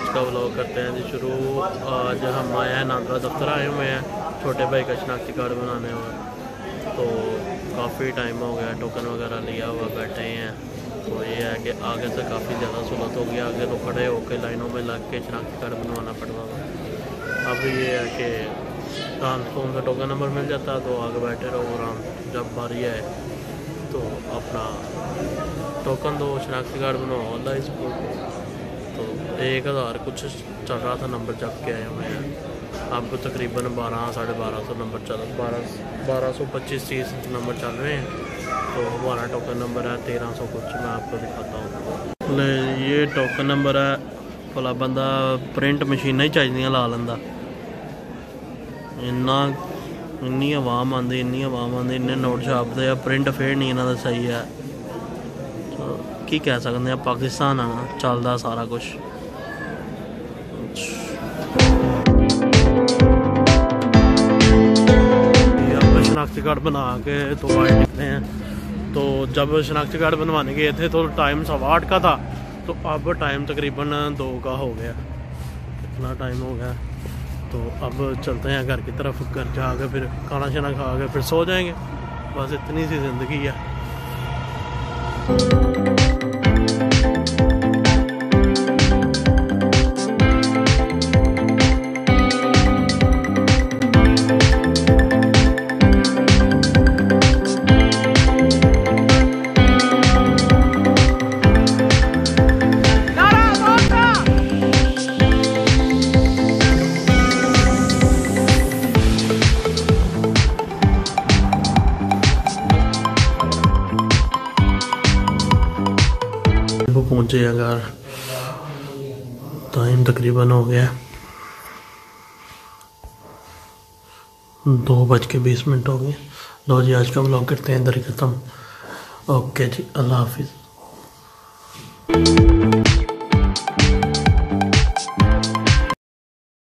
आज का व्लॉग करते हैं जी शुरू। आज हम आए हैं नांद्रा दफ्तर, आए हुए हैं छोटे भाई का शनाख्ती कार्ड बनाने हुआ तो काफ़ी टाइम हो गया टोकन वगैरह लिया हुआ, बैठे हैं तो ये है कि आगे से काफ़ी ज़्यादा सहूलत हो गया आगे तो खड़े होकर लाइनों में लग के शनाख्ती कार्ड बनवाना पड़ता था अब ये है कि आराम से उनका टोकन नंबर मिल जाता तो आगे बैठे रहो आराम जब बारी आए। तो अपना टोकन दो, शनाख्ती कार्ड बनवाओ अल्लाह इस तो एक हज़ार कुछ चल रहा था नंबर जब के आए हुए हैं अब तकरीबन बारह साढ़े बारह सौ नंबर चल बारह बारह सौ पच्चीस तीस नंबर चल रहे हैं तो हमारा टोकन नंबर है तेरह सौ कुछ मैं आपको दिखाता हूँ ले ये टोकन नंबर है भला बंदा प्रिंट मशीनां ही चाहिए ला लेंदा इन्ना इन्नी आवाम आंदी इन्नी आवाम आंदी इन्ने नोट छापते ਆ ਪ੍ਰਿੰਟ ਫੇਰ ਨਹੀਂ ਇਹਨਾਂ ਦਾ ਸਹੀ ਹੈ ਚਲੋ ਕੀ ਕਹਿ ਸਕਦੇ ਆ ਪਾਕਿਸਤਾਨ ਆ ਨਾ ਚੱਲਦਾ ਸਾਰਾ ਕੁਝ शनाख्ती कार्ड बना के तो बाहर निकले हैं तो जब शनाख्ती कार्ड बनवाने गए थे तो टाइम सवा आठ का था तो अब टाइम तकरीबन दो का हो गया इतना टाइम हो गया तो अब चलते हैं घर की तरफ घर जाकर फिर खाना शाना खा के फिर सो जाएंगे बस इतनी सी ज़िंदगी है वो पहुँचे अगर टाइम तकरीबन हो गया। दो बज के बीस मिनट हो गए। लो जी, आज का ब्लॉग करते हैं, इधर ख़त्म। ओके जी, अल्लाह हाफिज़।